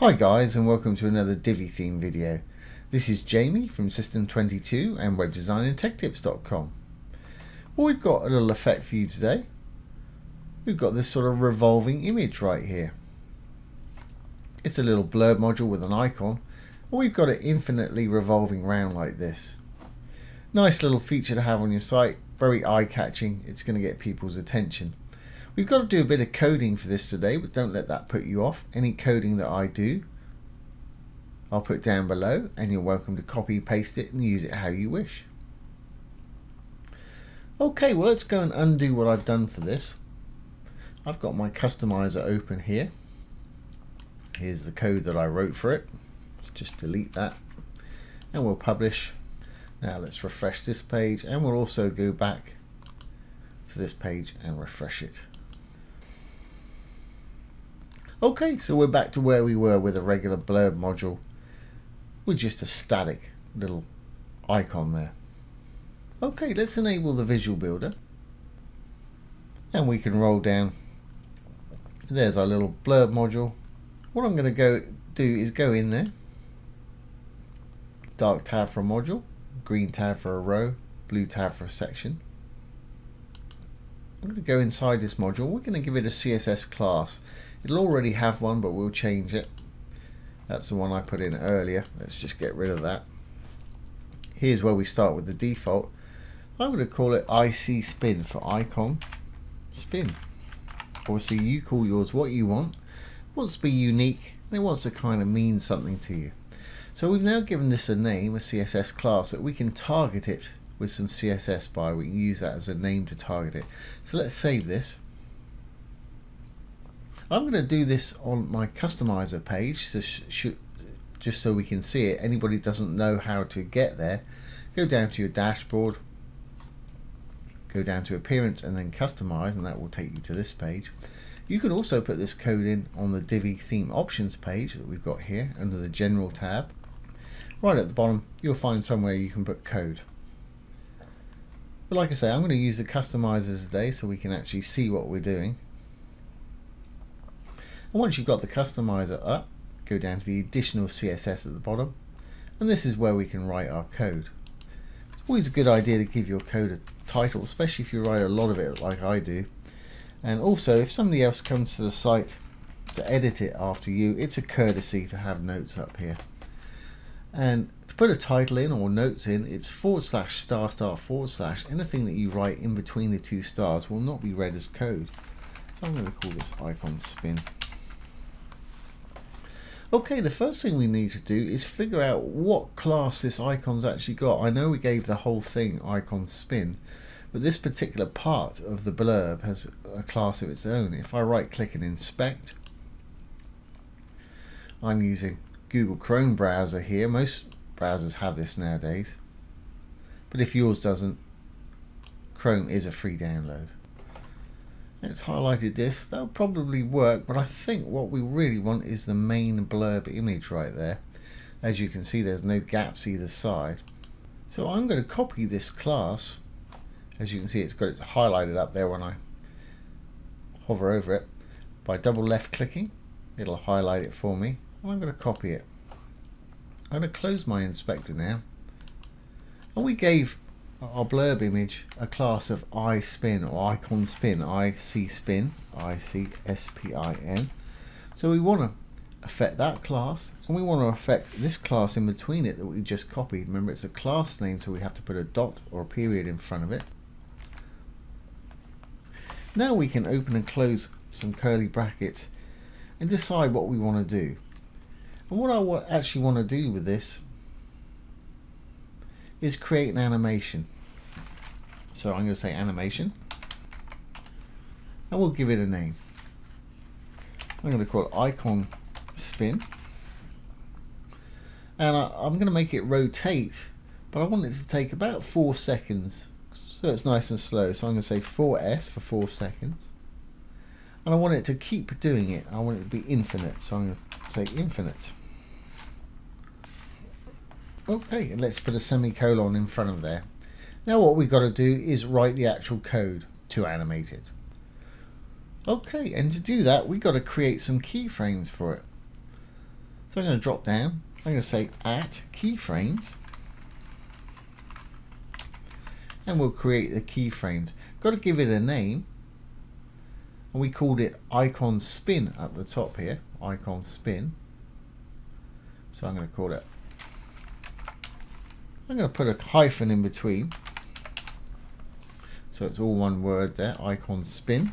Hi guys and welcome to another Divi theme video. This is Jamie from System22 and webdesignandtechtips.com. Well we've got a little effect for you today. We've got this sort of revolving image right here. It's a little blurb module with an icon and we've got it infinitely revolving round like this. Nice little feature to have on your site, very eye-catching, it's going to get people's attention. We've got to do a bit of coding for this today, but don't let that put you off. Any coding that I do, I'll put down below and you're welcome to copy, paste it and use it how you wish. Okay, well let's go and undo what I've done for this. I've got my customizer open here. Here's the code that I wrote for it. Let's just delete that and we'll publish. Now let's refresh this page and we'll also go back to this page and refresh it. Okay, so we're back to where we were with a regular blurb module with just a static little icon there. Okay, let's enable the visual builder and we can roll down. There's our little blurb module. What I'm going to go do is go in there, dark tab for a module, green tab for a row, blue tab for a section. I'm going to go inside this module. We're going to give it a CSS class. It'll already have one, but we'll change it. That's the one I put in earlier. Let's just get rid of that. Here's where we start with the default. I'm going to call it IC spin for icon spin. Obviously, you call yours what you want. It wants to be unique and it wants to kind of mean something to you. So we've now given this a name, a CSS class, that we can target it with some CSS by. We can use that as a name to target it. So let's save this. I'm going to do this on my customizer page so just so we can see it. Anybody doesn't know how to get there, go down to your dashboard, go down to appearance and then customize and that will take you to this page. You can also put this code in on the Divi theme options page that we've got here under the general tab. Right at the bottom you'll find somewhere you can put code. But like I say, I'm going to use the customizer today so we can actually see what we're doing. And once you've got the customizer up, go down to the additional CSS at the bottom. And this is where we can write our code. It's always a good idea to give your code a title, especially if you write a lot of it like I do. And also, if somebody else comes to the site to edit it after you, it's a courtesy to have notes up here. And to put a title in or notes in, it's forward slash star star forward slash. Anything that you write in between the two stars will not be read as code. So I'm going to call this icon spin. Okay, the first thing we need to do is figure out what class this icon's actually got. I know we gave the whole thing icon spin, but this particular part of the blurb has a class of its own. If I right click and inspect, I'm using Google Chrome browser here. Most browsers have this nowadays. But if yours doesn't, Chrome is a free download. It's highlighted this. That'll probably work, but I think what we really want is the main blurb image right there. As you can see, there's no gaps either side. So I'm going to copy this class. As you can see, it's got it highlighted up there when I hover over it. By double left clicking, it'll highlight it for me. I'm going to copy it. I'm going to close my inspector now. And we gave our blurb image a class of I spin or icon spin, IC spin, I-C-S-P-I-N. So we want to affect that class and we want to affect this class in between it that we just copied. Remember it's a class name so we have to put a dot or a period in front of it. Now we can open and close some curly brackets and decide what we want to do. And what I actually want to do with this is create an animation. So I'm going to say animation. And we'll give it a name. I'm going to call it icon spin. And I, am going to make it rotate but I want it to take about four seconds. So it's nice and slow. So I'm going to say 4s for four seconds. And I want it to keep doing it. I want it to be infinite. So I'm going to say infinite Okay, and let's put a semicolon in front of there. Now what we've got to do is write the actual code to animate it. Okay, and to do that we've got to create some keyframes for it. So I'm going to drop down. I'm going to say at keyframes. And we'll create the keyframes. Got to give it a name. And we called it icon spin at the top here. Icon spin. So I'm going to call it. I'm going to put a hyphen in between. So it's all one word there. Icon spin.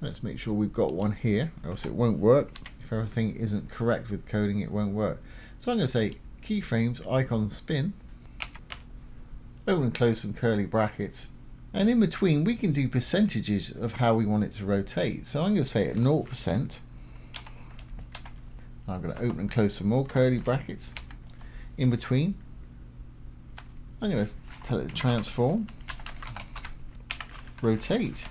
Let's make sure we've got one here, else it won't work. If everything isn't correct with coding, it won't work. So I'm going to say keyframes icon spin. Open and close some curly brackets. And in between, we can do percentages of how we want it to rotate. So I'm going to say at 0%. I'm going to open and close some more curly brackets. In between, I'm going to tell it to transform, rotate.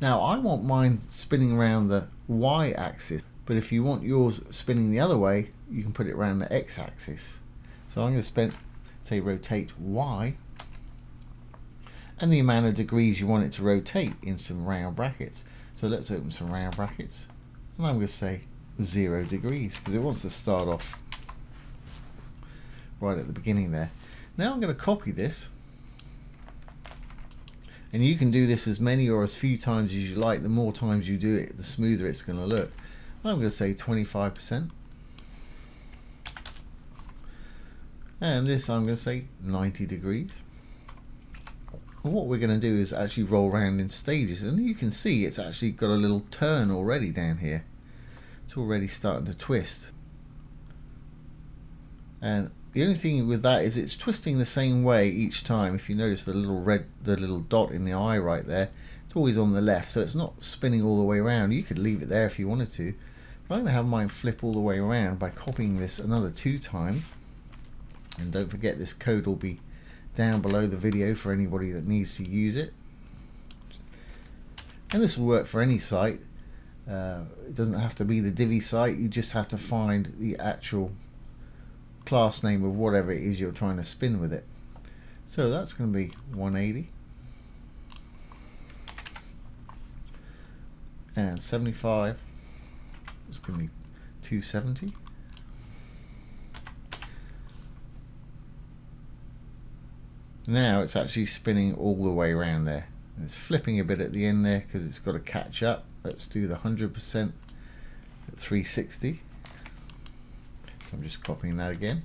Now I want mine spinning around the Y axis, but if you want yours spinning the other way, you can put it around the X axis. So I'm going to spend, say rotate Y, and the amount of degrees you want it to rotate in some round brackets. So let's open some round brackets, and I'm going to say zero degrees, because it wants to start off right at the beginning there. Now I'm going to copy this and you can do this as many or as few times as you like. The more times you do it, the smoother it's going to look. I'm going to say 25%. And this I'm going to say 90 degrees. And what we're going to do is actually roll around in stages. And you can see it's actually got a little turn already down here. It's already starting to twist. And the only thing with that is it's twisting the same way each time. If you notice the little red, the little dot in the eye right there, it's always on the left, so it's not spinning all the way around. You could leave it there if you wanted to. But I'm going to have mine flip all the way around by copying this another two times. And don't forget this code will be down below the video for anybody that needs to use it. And this will work for any site. Uh, it doesn't have to be the Divi site, you just have to find the actual class name of whatever it is you're trying to spin with it. So that's going to be 180 and 75 it's going to be 270 now it's actually spinning all the way around there. And it's flipping a bit at the end there because it's got to catch up. Let's do the 100% at 360 I'm just copying that again.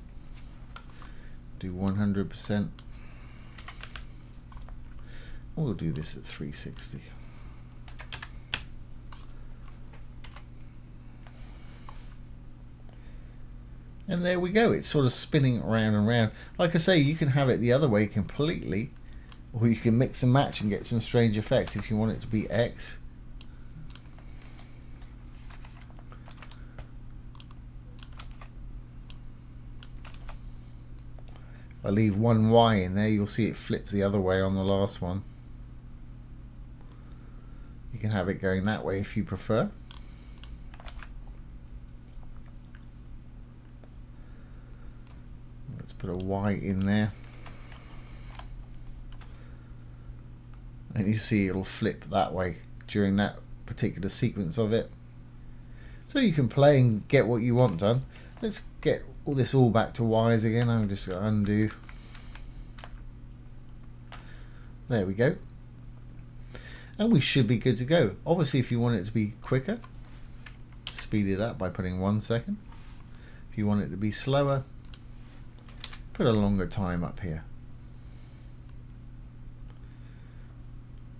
Do 100%. We'll do this at 360. And there we go. It's sort of spinning around and around. Like I say, you can have it the other way completely. Or you can mix and match and get some strange effects if you want it to be X I leave one Y in there, you'll see it flips the other way on the last one. You can have it going that way if you prefer. Let's put a Y in there. And you see it'll flip that way during that particular sequence of it. So you can play and get what you want done. Let's get all this all back to Y's again. I'm just going to undo. There we go. And we should be good to go. Obviously, if you want it to be quicker, speed it up by putting one second. If you want it to be slower, put a longer time up here.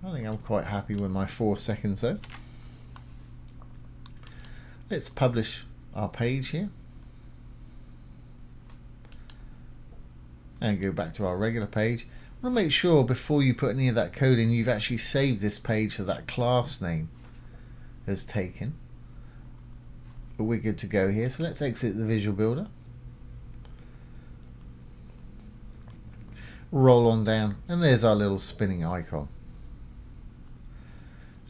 I think I'm quite happy with my four seconds though. Let's publish our page here. And go back to our regular page. I want to make sure before you put any of that code in, you've actually saved this page so that class name has taken. But we're good to go here. So let's exit the Visual Builder. Roll on down, and there's our little spinning icon.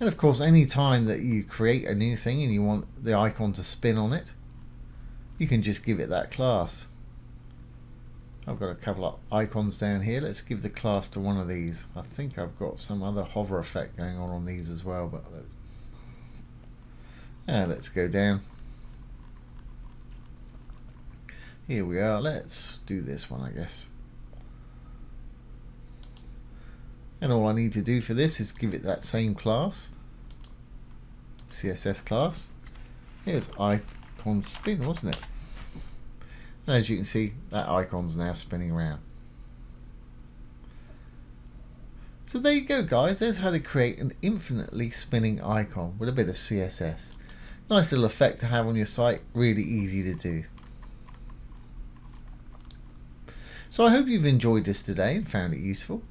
And of course, any time that you create a new thing and you want the icon to spin on it, you can just give it that class. I've got a couple of icons down here. Let's give the class to one of these. I think I've got some other hover effect going on on these as well, but let's, yeah, let's go down. Here we are. Let's do this one, I guess. And all I need to do for this is give it that same class, CSS class. Here's icon spin, wasn't it? And as you can see, that icon's now spinning around. So there you go guys, there's how to create an infinitely spinning icon with a bit of CSS. Nice little effect to have on your site, really easy to do. So I hope you've enjoyed this today and found it useful.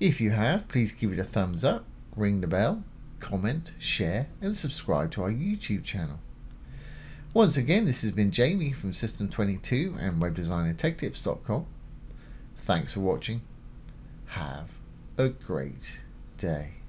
If you have, please give it a thumbs up, ring the bell, comment, share and subscribe to our YouTube channel. Once again, this has been Jamie from System22 and WebDesignAndTechTips.com. Thanks for watching. Have a great day.